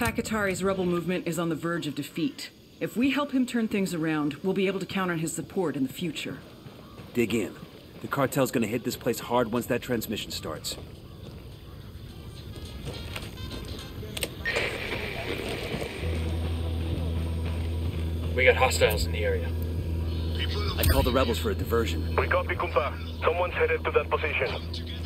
Pac Katari's rebel movement is on the verge of defeat. If we help him turn things around, we'll be able to count on his support in the future. Dig in. The cartel's gonna hit this place hard once that transmission starts. We got hostiles in the area. I call the rebels for a diversion. We copy, Kumpa. Someone's headed to that position.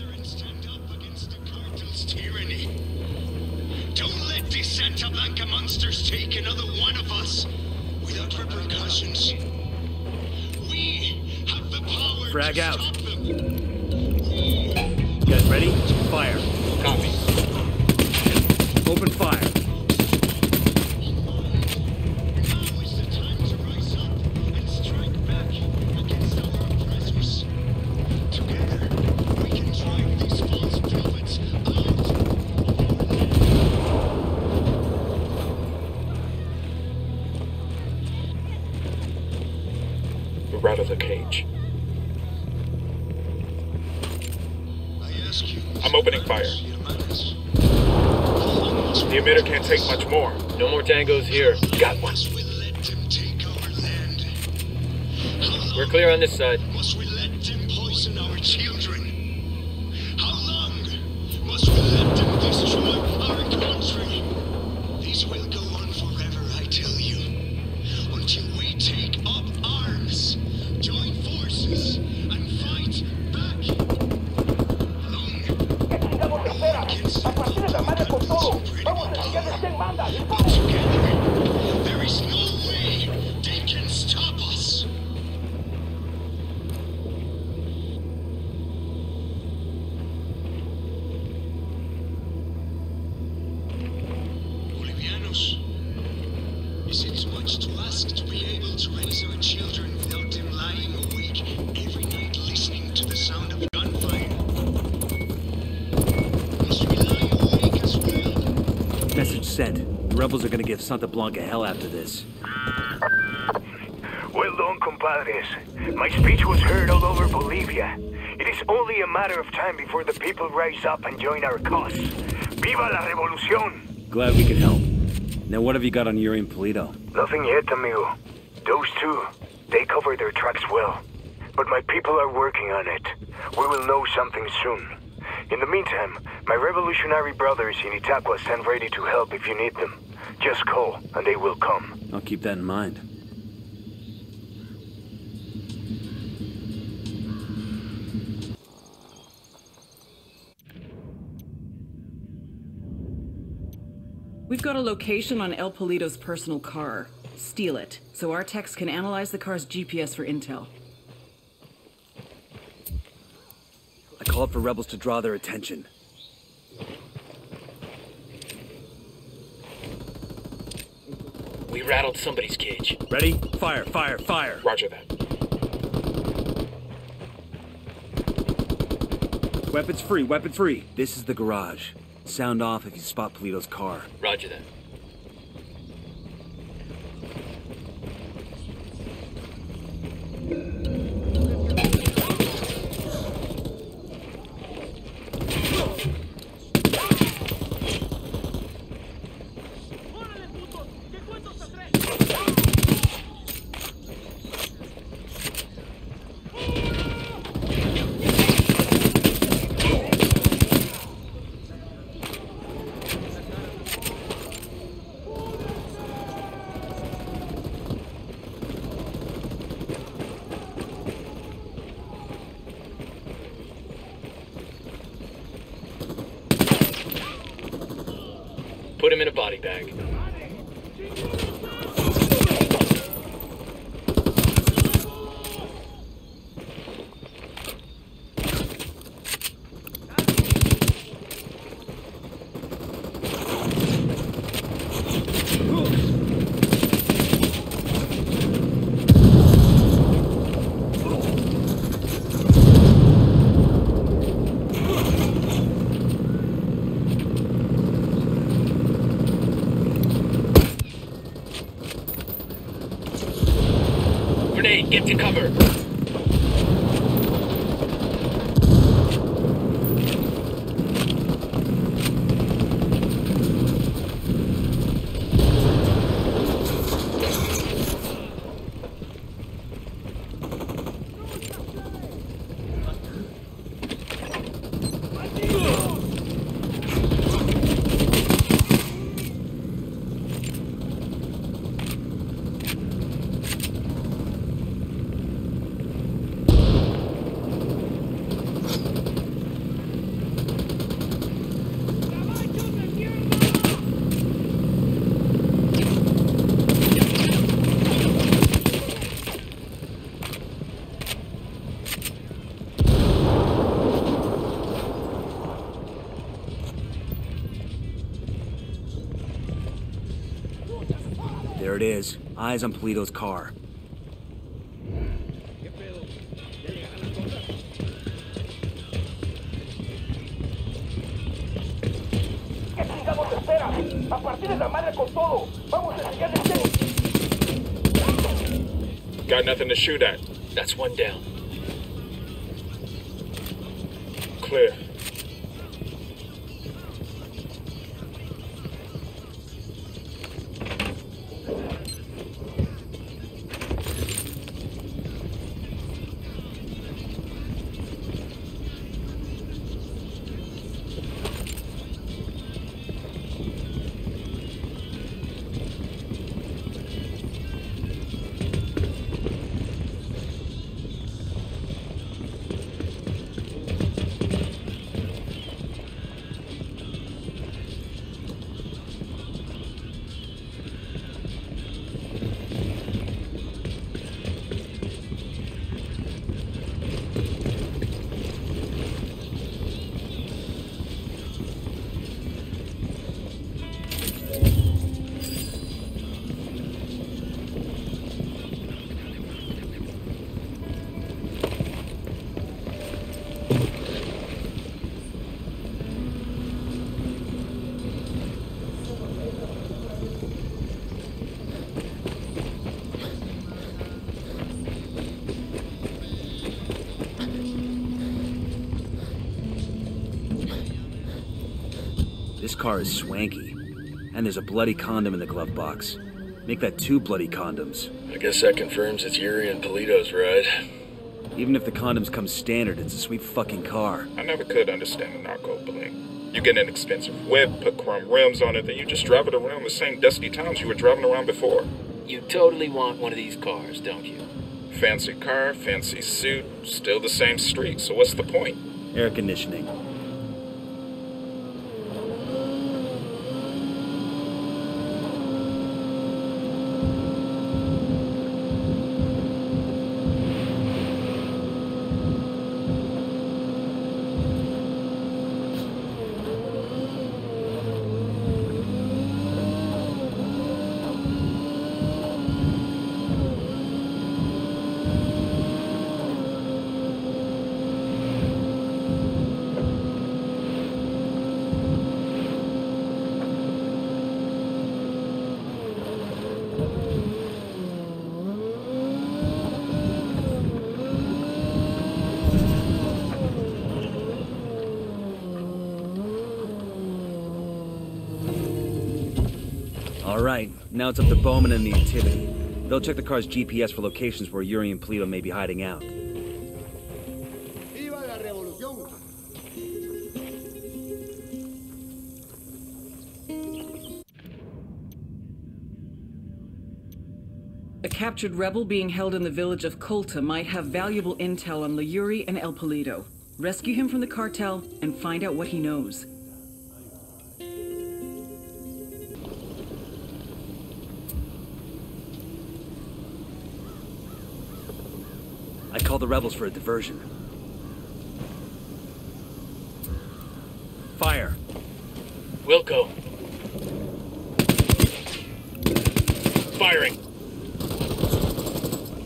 These Santa Blanca monsters take another one of us without repercussions. We have the power Frag to out. stop them. You guys ready? Fire. Copy. Open fire. We're out of the cage. I ask you. I'm opening fire. The emitter can't take much more. No more tangos here. Got one. we let them take our land? How long We're clear on this side. must we let them poison our children? How long must we let them destroy there is no rebels are gonna give Santa Blanca hell after this. Well done, compadres. My speech was heard all over Bolivia. It is only a matter of time before the people rise up and join our cause. Viva la revolución! Glad we could help. Now what have you got on Yuri and Polito? Nothing yet, amigo. Those two, they cover their tracks well. But my people are working on it. We will know something soon. In the meantime, my revolutionary brothers in Itacua stand ready to help if you need them. Just call, and they will come. I'll keep that in mind. We've got a location on El Polito's personal car. Steal it, so our techs can analyze the car's GPS for intel. I called for rebels to draw their attention. Rattled somebody's cage. Ready? Fire, fire, fire! Roger that. Weapons free, weapon free. This is the garage. Sound off if you spot Polito's car. Roger that. Put him in a body bag. Get to cover. There it is. Eyes on Polito's car. Got nothing to shoot at. That's one down. Clear. Car is swanky. And there's a bloody condom in the glove box. Make that two bloody condoms. I guess that confirms it's Yuri and Polito's ride. Even if the condoms come standard, it's a sweet fucking car. I never could understand a narco bling. You get an expensive whip, put chrome rims on it, then you just drive it around the same dusty towns you were driving around before. You totally want one of these cars, don't you? Fancy car, fancy suit, still the same street, so what's the point? Air conditioning. All right, now it's up to Bowman and the activity. They'll check the car's GPS for locations where Yuri and Polito may be hiding out. ¡Viva la revolución! A captured rebel being held in the village of Colta might have valuable intel on La Yuri and El Polito. Rescue him from the cartel and find out what he knows. Call the rebels for a diversion. Fire! Wilco, Firing!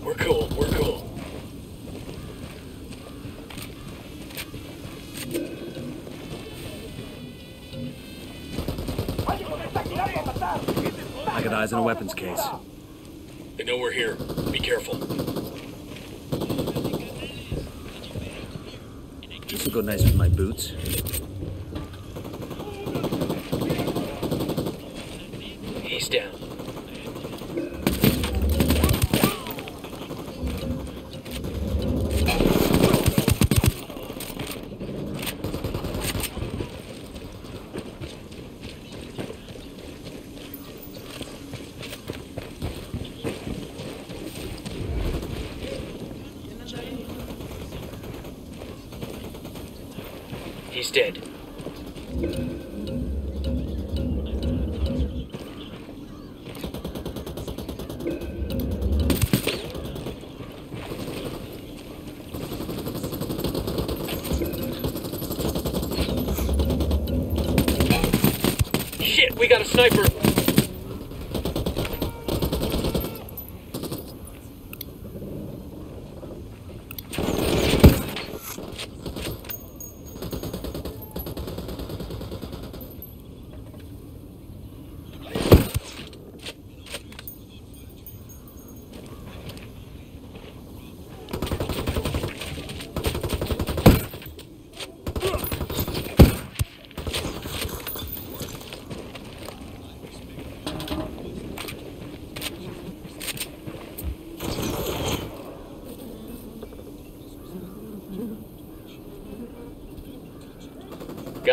we're cool, we're cool. ¡Vaya con esta tirar y a matar! I got eyes on a weapons case. They know we're here. Be careful. This will go nice with my boots. He's down. He's dead. Shit, we got a sniper.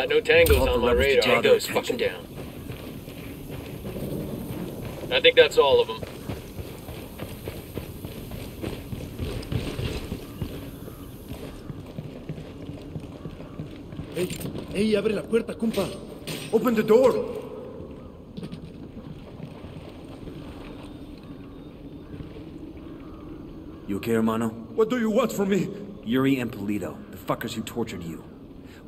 Got no tangos Call on for my radar. draw their Tangos fucking down. I think that's all of them. Hey, hey, abre la puerta, compa. Open the door. You okay, hermano? What do you want from me? Yuri and Polito, the fuckers who tortured you.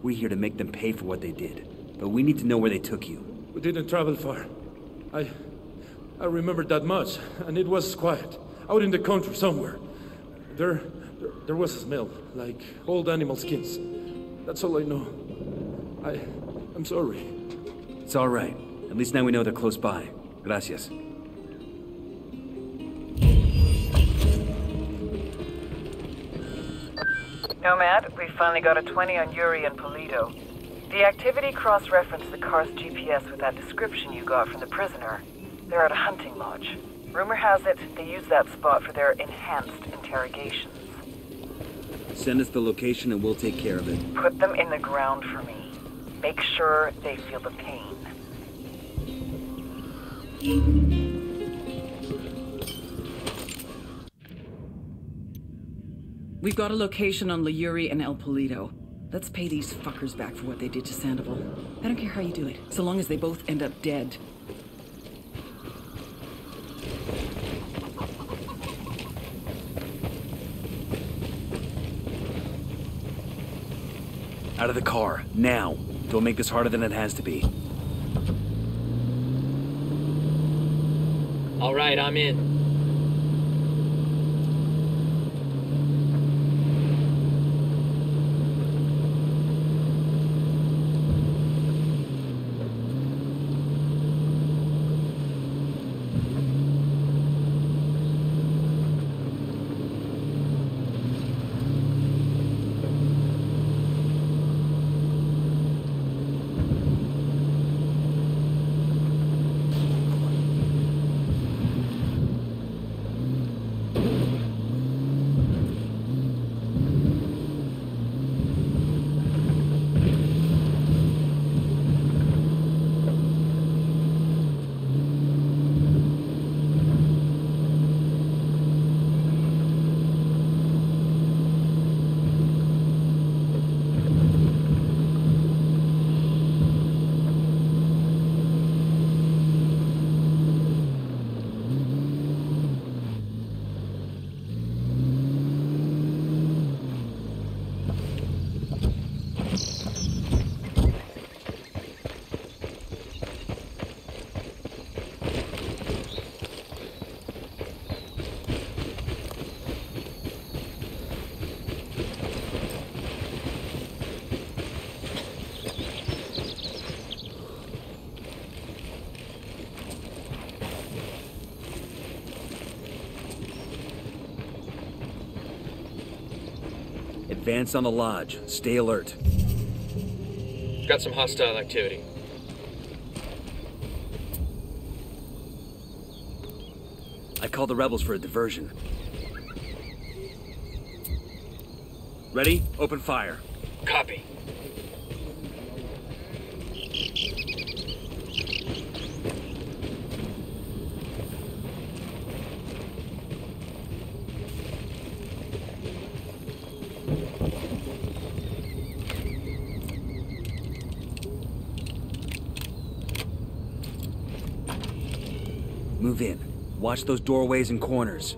We're here to make them pay for what they did. But we need to know where they took you. We didn't travel far. I... I remember that much, and it was quiet. Out in the country somewhere. There... There, there was a smell, like old animal skins. That's all I know. I... I'm sorry. It's all right. At least now we know they're close by. Gracias. Nomad, we finally got a 20 on Yuri and Polito. The activity cross-referenced the car's GPS with that description you got from the prisoner. They're at a hunting lodge. Rumor has it they use that spot for their enhanced interrogations. Send us the location and we'll take care of it. Put them in the ground for me. Make sure they feel the pain. We've got a location on La Yuri and El Polito. Let's pay these fuckers back for what they did to Sandoval. I don't care how you do it, so long as they both end up dead. Out of the car, now. Don't make this harder than it has to be. All right, I'm in. Advance on the lodge. Stay alert. Got some hostile activity. I called the rebels for a diversion. Ready? Open fire. Copy. Move in. Watch those doorways and corners.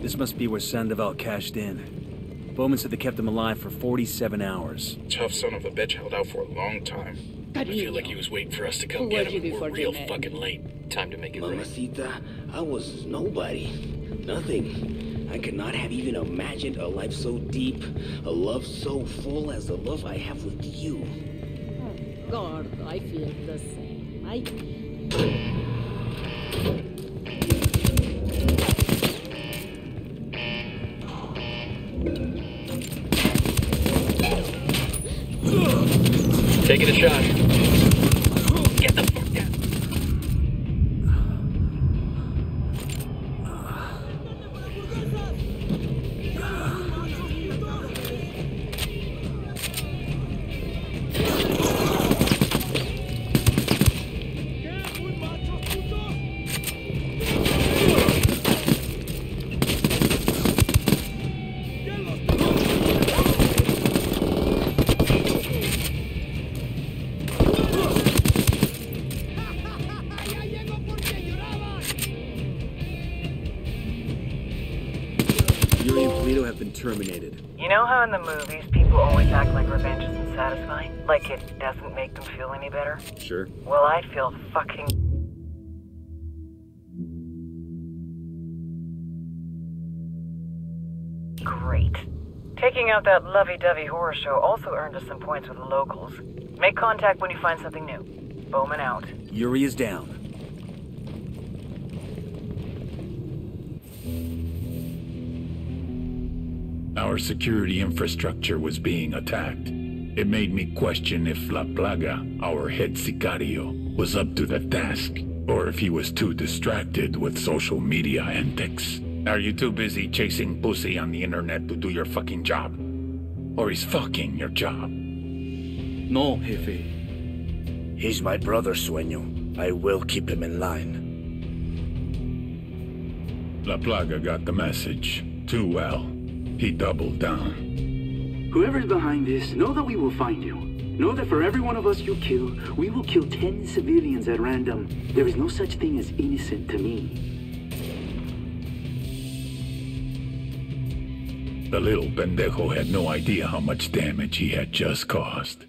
This must be where Sandoval cashed in. Bowman said they kept him alive for 47 hours. Tough son of a bitch held out for a long time. I feel like he was waiting for us to come Who get him. you and We're real fucking late. Time to make it right. Mamacita, I was nobody. Nothing. I could not have even imagined a life so deep, a love so full as the love I have with you. God, I feel the same. I. Taking a shot. Terminated. You know how in the movies people always act like revenge isn't satisfying? Like it doesn't make them feel any better? Sure. Well, I feel fucking. Great. Taking out that lovey-dovey horror show also earned us some points with the locals. Make contact when you find something new. Bowman out. Yuri is down. Our security infrastructure was being attacked. It made me question if La Plaga, our head sicario, was up to the task, or if he was too distracted with social media antics. Are you too busy chasing pussy on the internet to do your fucking job? Or is fucking your job? No, Jefe. He's my brother, Sueño. I will keep him in line. La Plaga got the message. Too well. He doubled down. Whoever's behind this, know that we will find you. Know that for every one of us you kill, we will kill ten civilians at random. There is no such thing as innocent to me. The little pendejo had no idea how much damage he had just caused.